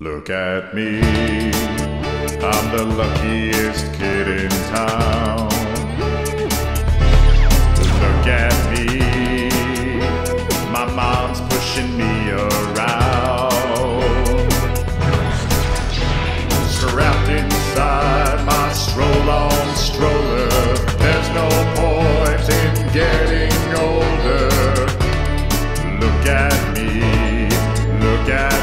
Look at me, I'm the luckiest kid in town. Look at me, my mom's pushing me around. Strapped inside my Strollon stroller, there's no point in getting older. Look at me, look at